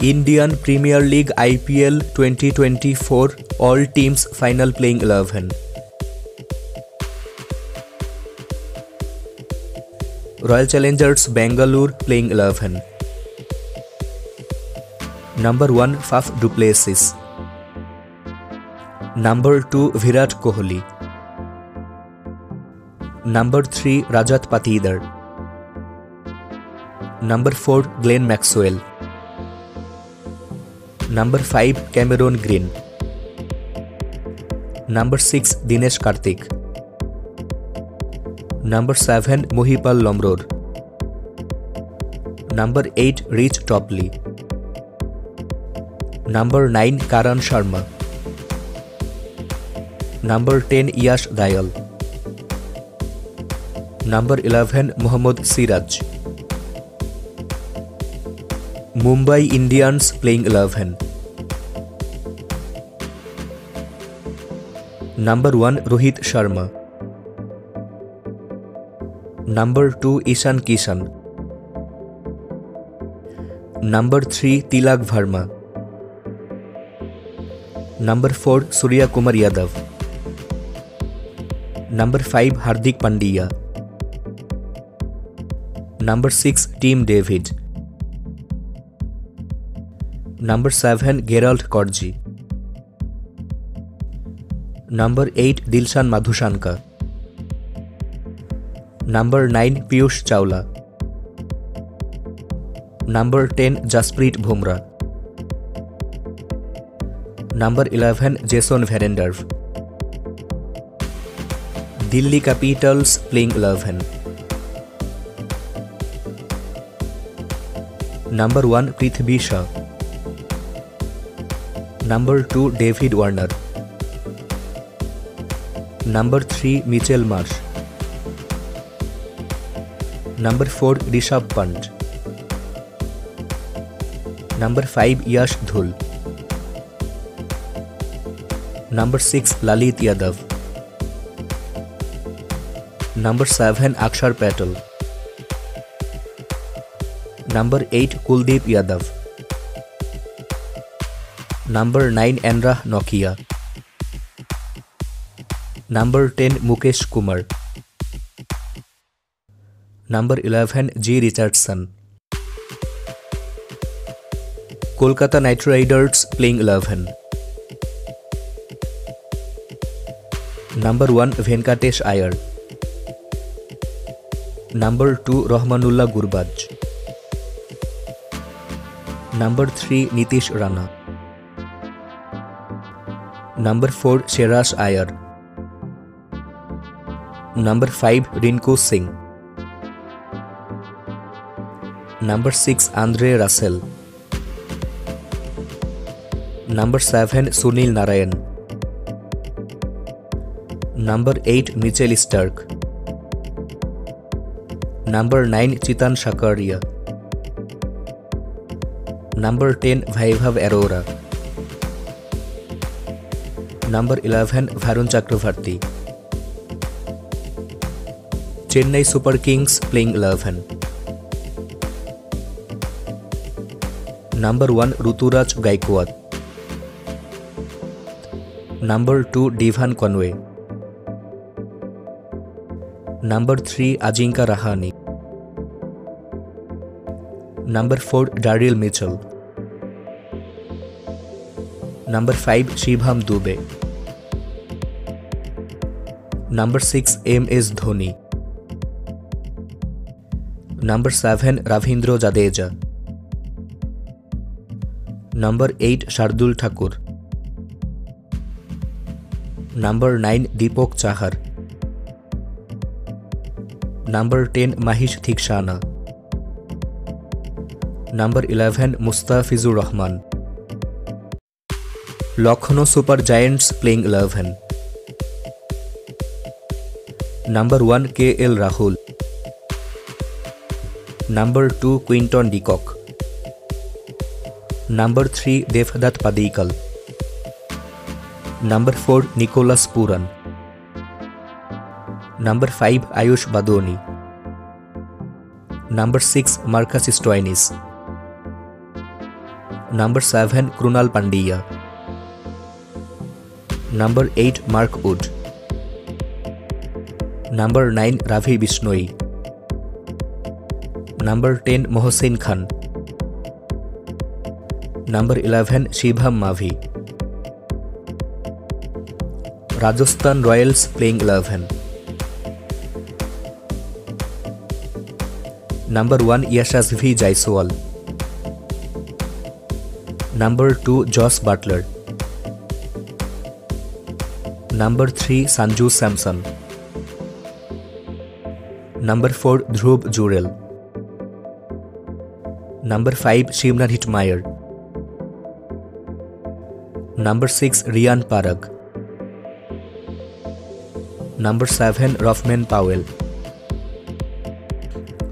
Indian Premier League IPL 2024 All Teams Final Playing 11 Royal Challengers Bangalore Playing 11 Number 1 Faf du Plessis Number 2 Virat Kohli Number 3 Rajat Patidar Number 4 Glenn Maxwell Number 5 Cameron Green Number 6 Dinesh Karthik Number 7 Mohipal Lomror Number 8 Rich Topley Number 9 Karan Sharma Number 10 Yash Dayal Number 11 Mohammad Siraj Mumbai Indians playing 11 number one Rohit Sharma number two Ishan Kishan number three Tilak Varma number four Surya Kumar Yadav number five Hardik Pandya number six Tim David number seven Gerald Coetzee number eight Dilshan Madushanka का number nine Piyush Chawla number ten Jasprit Bumrah number eleven Jason Behrendorff Delhi Capitals playing eleven number one Prithvi Shaw number two David Warner Number 3 Mitchell Marsh Number 4 Rishabh Pant Number 5 Yash Dhul Number 6 Lalit Yadav Number 7 Akshar Patel Number 8 Kuldeep Yadav Number 9 Enrah Nokia number ten Mukesh Kumar number eleven Jhye Richardson Kolkata Knight Riders playing eleven number one Venkatesh Iyer number two Rahmanullah Gurbaz number three Nitish Rana number four Shreyas Iyer number five Rinku Singh number six Andre Russell number seven Sunil Narine number eight Mitchell Starc number nine Chetan Sakariya number ten Vaibhav Arora number eleven Varun Chakravarthy Chennai Super Kings playing 11 Number 1 Ruturaj Gaikwad Number 2 Divan Conway Number 3 Ajinka Rahani Number 4 Daryl Mitchell Number 5 Shibham Dube Number 6 M.S. Dhoni Number 7 Ravindra Jadeja Number 8 Shardul Thakur Number 9 Deepak Chahar Number 10 Mahish Thikshana Number 11 Mustafizur Rahman Lucknow Super Giants playing 11 Number 1 KL Rahul number two Quinton de Kock number three Devdutt Padikkal number four Nicholas Pooran number five Ayush Badoni number six Marcus Stoinis number seven Krunal Pandya number eight Mark Wood number nine Ravi Bishnoi 10 Mohsin Khan. Number 11 Shibham Mavi. Rajasthan Royals playing 11. Number 1 Yashasvi Jaiswal. Number 2 Josh Butler. Number 3 Sanju Samson. Number 4 Dhruv Jurel. Number 5 Shimran Hitmeyer. Number 6 Rian Parag. Number 7 Rothman Powell.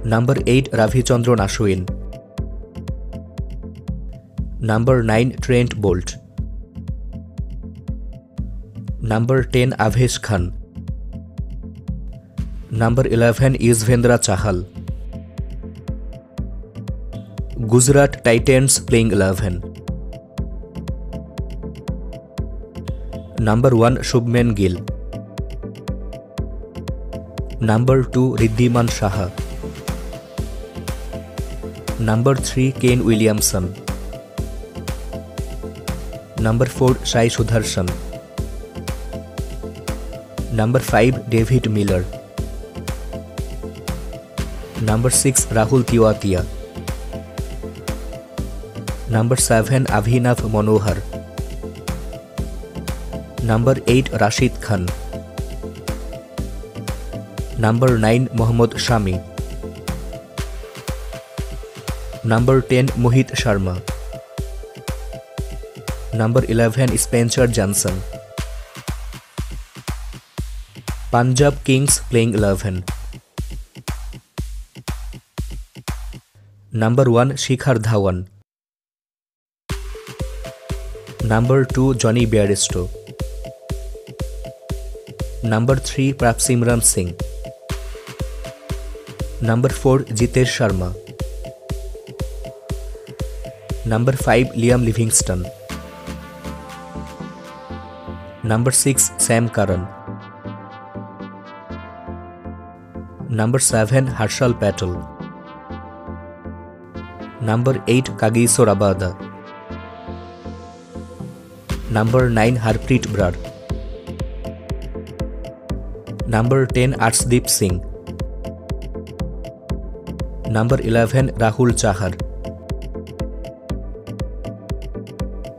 Number 8 Ravi Ravichandran Ashwin. Number 9 Trent Bolt. Number 10 Avesh Khan. Number 11 Yuzvendra Chahal. Gujarat Titans playing 11. Number 1 Shubman Gill. Number 2 Riddhiman Shaha. Number 3 Kane Williamson. Number 4 Sai Sudharshan. Number 5 David Miller. Number 6 Rahul Tiwatia. Number seven Abhinav Manohar number eight Rashid Khan number nine Mohammed Shami number ten Mohit Sharma number eleven Spencer Johnson Punjab Kings playing eleven number one Shikhar Dhawan 2 Johnny Bairstow. Number 3 Prapsimran Singh. Number 4 Jitesh Sharma. Number 5 Liam Livingstone. Number 6 Sam Curran. Number 7 Harshal Patel. Number 8 Kagiso Rabada. Number 9 Harpreet Brar. Number 10 Arshdeep Singh. Number 11 Rahul Chahar.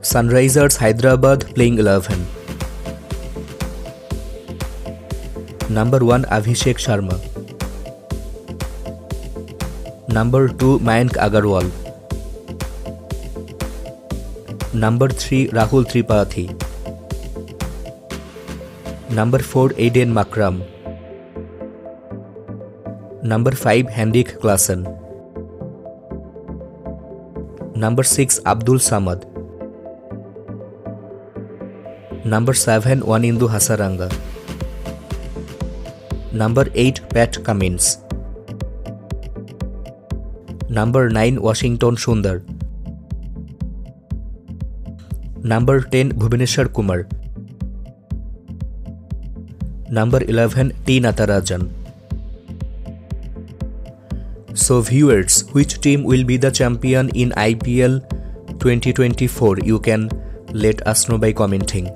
Sunrisers Hyderabad playing 11. Number 1 Abhishek Sharma. Number 2 Mayank Agarwal. Number 3 Rahul Tripathi. Number 4 Aiden Makram. Number 5 Henrik Klassen. Number 6 Abdul Samad. Number 7 Wanindu Hasaranga. Number 8 Pat Cummins. Number 9 Washington Sundar. Number 10 Bhubaneswar Kumar. Number 11 T Natarajan. So viewers, which team will be the champion in IPL 2024? You can let us know by commenting.